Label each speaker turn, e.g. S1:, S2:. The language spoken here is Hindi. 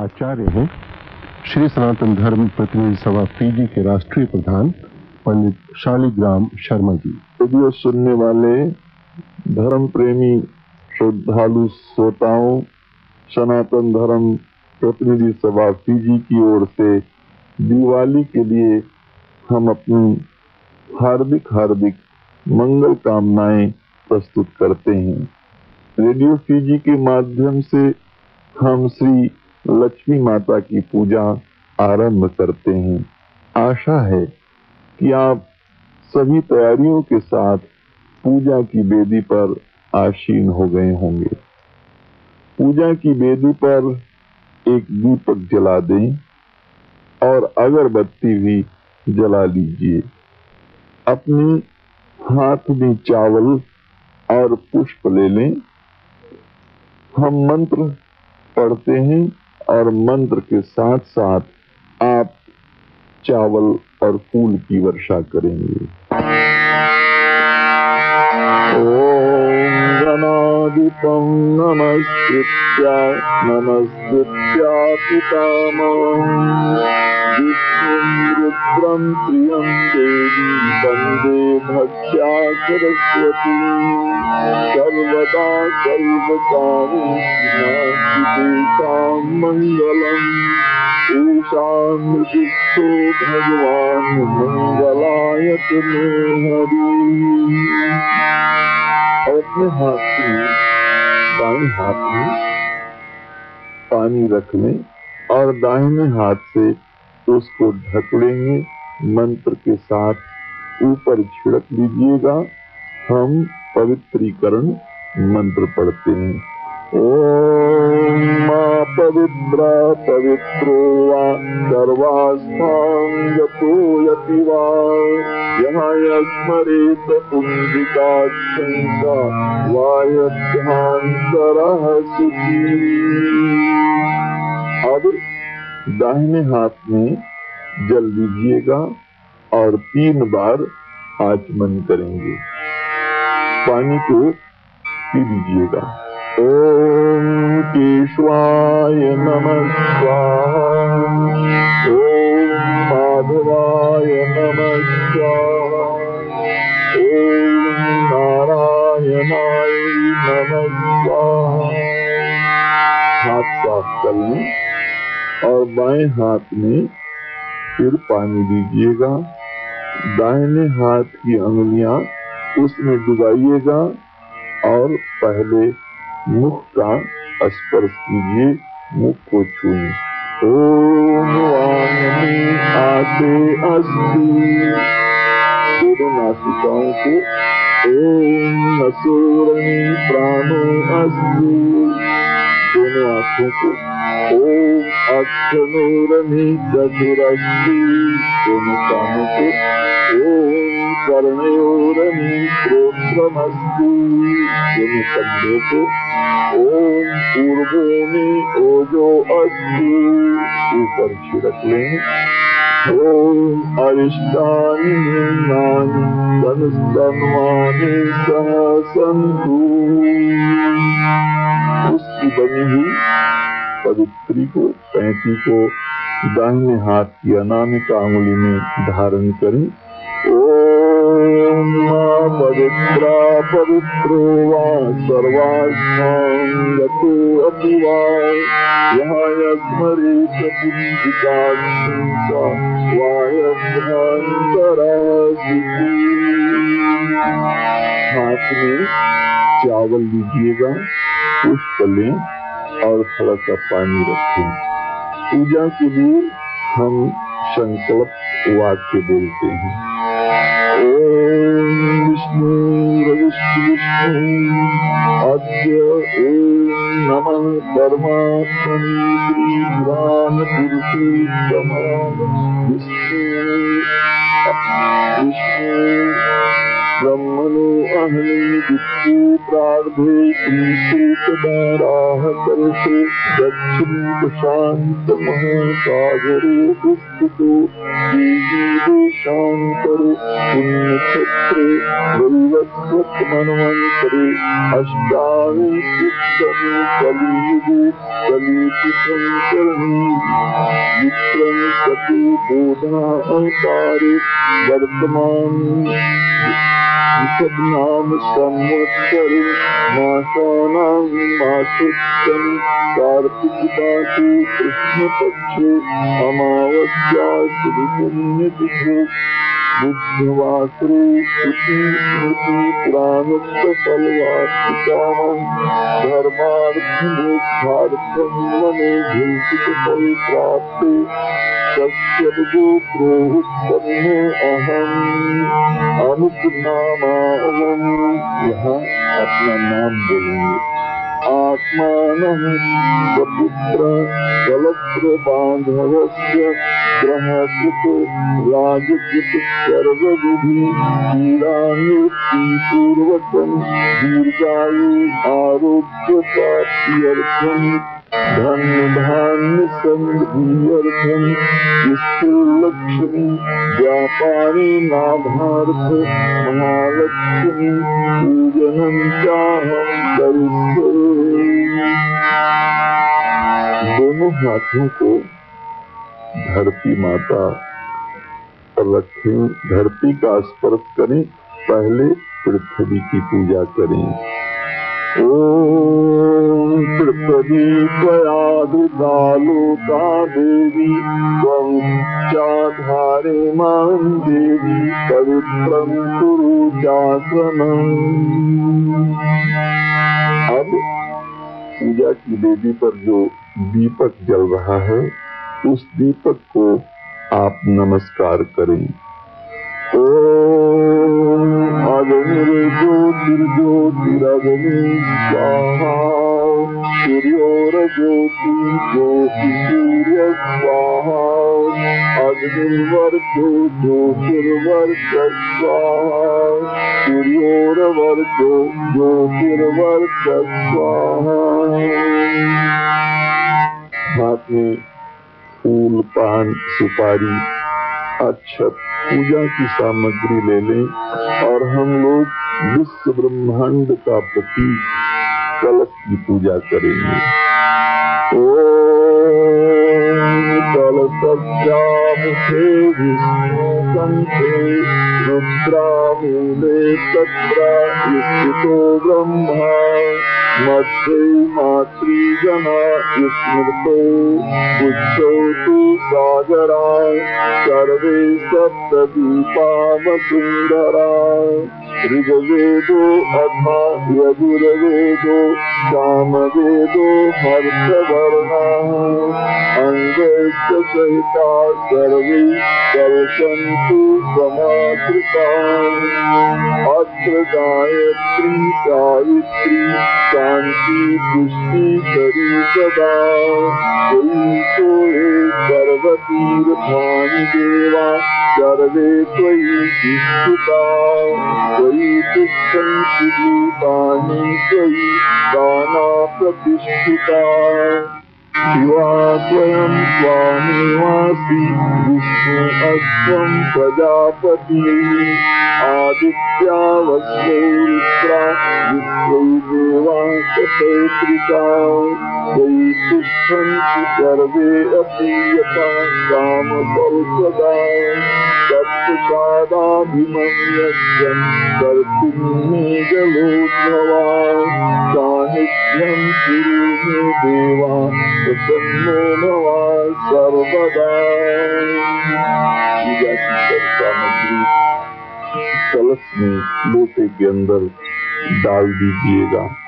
S1: आचार्य हैं। श्री सनातन धर्म प्रतिनिधि सभा पीजी के राष्ट्रीय प्रधान, पंडित शालिग्राम शर्मा जी।
S2: रेडियो सुनने वाले, धर्म प्रेमी, श्रद्धालु श्रोताओं, सनातन धर्म प्रतिनिधि सभा पीजी की ओर से दिवाली के लिए हम अपनी हार्दिक हार्दिक मंगल कामनाएँ प्रस्तुत करते हैं। रेडियो फीजी के माध्यम से हम श्री लक्ष्मी माता की पूजा आरंभ करते हैं। आशा है कि आप सभी तैयारियों के साथ पूजा की बेदी पर आशीन हो गए होंगे। पूजा की बेदी पर एक दीपक जला दें और अगरबत्ती भी जला लीजिए। अपने हाथ में चावल और पुष्प ले लें। हम मंत्र पढ़ते हैं और मंत्र के साथ साथ आप चावल और फूल की वर्षा करेंगे। नमस्कृत्या नमस्कृत्या पितामहम् विष्णुं रुद्रं प्रियं देवी वंदे भक्त्या सरस्वती सर्वदा सर्वकामेषां मङ्गलम्। ईशान्यदिक्षो भगवान् मङ्गलाय तनो हरि। अपने हाथ में बाएँ हाथ में, पानी रख लें और दाहिने हाथ से उसको ढक लेंगे मंत्र के साथ ऊपर छिड़क लीजिएगा हम पवित्रीकरण मंत्र पढ़ते हैं। ओम माँ पवित्र पवित्रो वा सर्वास्थांगतो यति वा। यहाँ स्मरेत पुंजिका शंका वायध्यांतरः सुखी अब दाहिने हाथ में जल लीजिएगा और तीन बार आचमन करेंगे। पानी को पी लीजिएगा। ओम केशवाय नमः स्वाहा। ओम माधवाय नमः स्वाहा। ओम नारायणाय नमः स्वाहा। हाथ साफ़ कर लें और बाएँ हाथ में फिर पानी लीजिएगा दाहिने हाथ की अंगुलियाँ उसमें डुबाइएगा और पहले मुख का स्पर्श कीजिए मुख को छुए ओम वांगनी आते अस्ति दोनों नासिकाओं को ओम नसूरणी प्राणो अस्ति दोनों आँखों को कानों को ओम पूर्वोमी ओजो अस्ति ऊपर छिड़क लें ओम अरिष्टानि नानि धनुस्तन्वानि सह सन्तु उसकी बनी हुई पवित्री को पैंती को दाहिने हाथ की अनामिका अंगुली में धारण करें ओम माँ पवित्रा वा अपि वा हाथ में चावल लीजिएगा पुष्प लें और थोड़ा सा पानी रखें। पूजा के लिए हम संकल्प वाक्य बोलते हैं। ओम विष्णु ब्रह्मणो अहनि विप्पु प्रार्धे श्रीसूतदाराः करसे दक्षिण शान्त महासागरे दुःखितो देशान्तरे पुण्यक्षेत्रे वैवस्वत्मन्वन्तरे अष्टाविंशत्तमे कलियुगे कलिपुत्रं शरणी विक्रम सति बोधा अवतारे वर्तमान नाम संवत्सरे मासानां मासोत्तम कार्तिक मासे कृष्ण पक्षे अमावस्या श्री पुण्यतिथे बुद्धवासरे श्रुति स्मृति पुराणोक्त फलवार्तिकामं धर्मार्थ मोक्षार्थं मनो भूषित फल प्राप्ते तस्य गोत्रोत्तमो अहम् अनुपनामावम् यहाँ अपना नाम बोलेंगे आत्मानं स्वपुत्र कलत्र बान्धवस्य ग्रहकृत राजकृत सर्वविधि पीडानिवृत्तिपूर्वकं दीर्घायु आरोग्यप्राप्त्यर्थम् धन्य धान्य समृद्ध्यर्थम लक्ष्मी व्यापारी लाभार्थ महालक्ष्मी पूजनम चाहम दोनों हाथों को धरती माता रखें, धरती का स्पर्श करें, पहले पृथ्वी की पूजा करें। देवी त्वं चाधारे माँ देवी पवित्रं अब पूजा की देवी पर जो दीपक जल रहा है, उस दीपक को आप नमस्कार करें। ओम अग्निर्ज्योतिर्ज्योतिरग्नि स्वाहा सूर्योरज्योति ज्योति सूर्य स्वाहा अग्निर्वर्गो ज्योतिर्वर्ग स्वाहा सूर्योरवर्गो ज्योतिर्वर्ग स्वाहा हाथ में फूल पान सुपारी अक्षत पूजा की सामग्री ले लें और हम लोग विश्व ब्रह्मांड का प्रतीक कलश की पूजा करेंगे। कलशस्यामुखे विष्णु कंठे रुद्रामूले तत्र स्थितो ब्रह्मा। मध्ये मातृजना स्मृतो बुद्धौ तु सागरा सर्वे सप्तदीपावसुन्दरा ऋग्वेदो अथा यजुर्वेदो सामवेदो हर्षवर्णा। अङ्गस्य सहिता सर्वे कल्पन्तु समाधृता अत्र गायत्री सावित्री शान्ति पुष्टि करी सदा त्वयि सर्वतीर्थानि देवा सर्वे त्वयि विष्णुता त्वयि दाना प्रतिष्ठिता शिवा त्वयं स्वामिवासि विष्णु अस्त्वं प्रजापति देवासपैत्रिका त्वयि तिष्ठन्ति सर्वे अपि यथा कामकौसदा सप्तपादाभिमं यज्ञं कर्तुं मे जलोद्भवा सान्निध्यं कुरु देवा प्रसन्नो नवा सर्वदा। पूजा की सब सामग्री कलश में लोटे के अंदर डाल दीजिएगा।